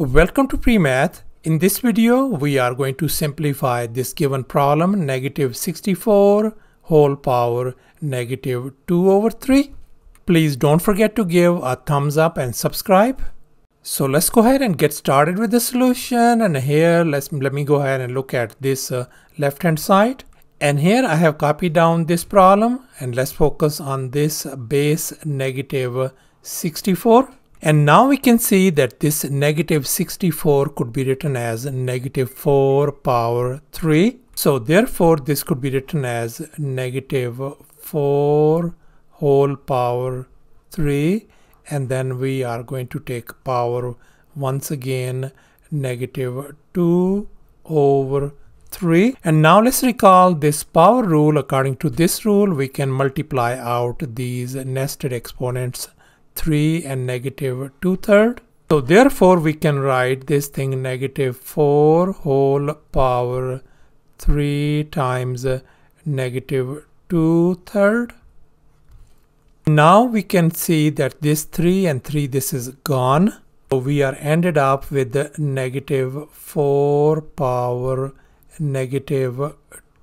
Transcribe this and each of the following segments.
Welcome to PreMath. In this video, we are going to simplify this given problem, negative 64 whole power negative 2 over 3. Please don't forget to give a thumbs up and subscribe. So let's go ahead and get started with the solution. And here, let's let me go ahead and look at this uh, left hand side. And here I have copied down this problem and let's focus on this base negative 64. And now we can see that this negative 64 could be written as negative 4 power 3. So therefore this could be written as negative 4 whole power 3 and then we are going to take power once again negative 2 over 3 and now let's recall this power rule. According to this rule we can multiply out these nested exponents 3 and negative 2 third so therefore we can write this thing negative 4 whole power 3 times negative 2 third now we can see that this 3 and 3 this is gone. So we are ended up with negative 4 power negative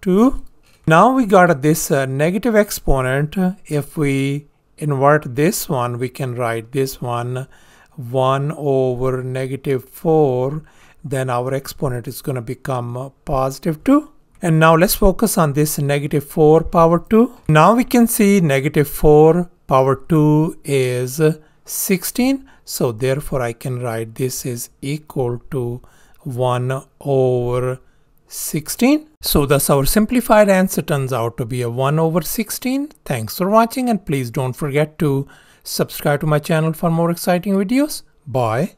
2. Now we got this uh, negative exponent. If we invert this one, we can write this one 1 over negative 4. Then our exponent is going to become positive 2. And now let's focus on this negative 4 power 2. Now we can see negative 4 power 2 is 16 so therefore I can write this is equal to 1 over 16 so thus our simplified answer turns out to be a 1 over 16 thanks for watching and please don't forget to subscribe to my channel for more exciting videos. Bye